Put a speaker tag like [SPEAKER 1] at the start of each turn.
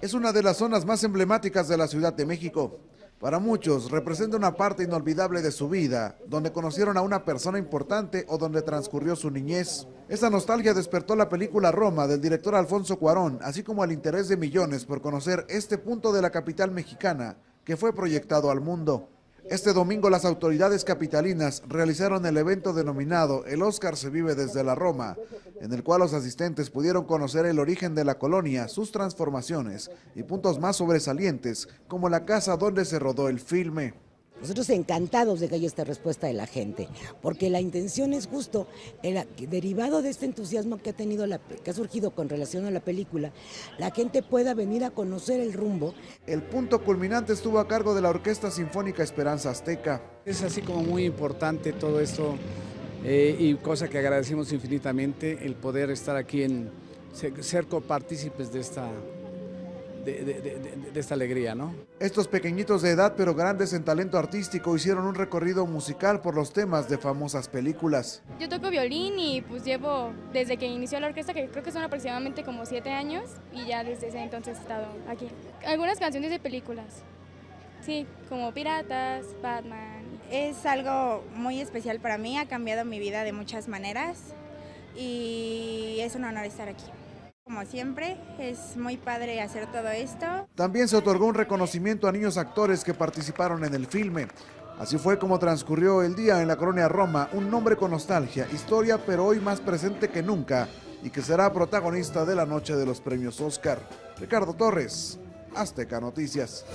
[SPEAKER 1] Es una de las zonas más emblemáticas de la Ciudad de México. Para muchos representa una parte inolvidable de su vida, donde conocieron a una persona importante o donde transcurrió su niñez. Esa nostalgia despertó la película Roma del director Alfonso Cuarón, así como el interés de millones por conocer este punto de la capital mexicana que fue proyectado al mundo. Este domingo las autoridades capitalinas realizaron el evento denominado El Oscar se vive desde la Roma, en el cual los asistentes pudieron conocer el origen de la colonia, sus transformaciones y puntos más sobresalientes, como la casa donde se rodó el filme.
[SPEAKER 2] Nosotros encantados de que haya esta respuesta de la gente, porque la intención es justo, derivado de este entusiasmo que ha tenido, la, que ha surgido con relación a la película, la gente pueda venir a conocer el rumbo.
[SPEAKER 1] El punto culminante estuvo a cargo de la Orquesta Sinfónica Esperanza Azteca.
[SPEAKER 3] Es así como muy importante todo esto eh, y cosa que agradecemos infinitamente el poder estar aquí en ser copartícipes de esta de, esta alegría, ¿no?
[SPEAKER 1] Estos pequeñitos de edad pero grandes en talento artístico hicieron un recorrido musical por los temas de famosas películas.
[SPEAKER 4] Yo toco violín y pues llevo desde que inició la orquesta, que creo que son aproximadamente como siete años, y ya desde ese entonces he estado aquí. Algunas canciones de películas, sí, como Piratas, Batman.
[SPEAKER 5] Es algo muy especial para mí, ha cambiado mi vida de muchas maneras y es un honor estar aquí. Como siempre, es muy padre hacer todo esto.
[SPEAKER 1] También se otorgó un reconocimiento a niños actores que participaron en el filme. Así fue como transcurrió el día en la colonia Roma, un nombre con nostalgia, historia, pero hoy más presente que nunca y que será protagonista de la noche de los premios Oscar. Ricardo Torres, Azteca Noticias.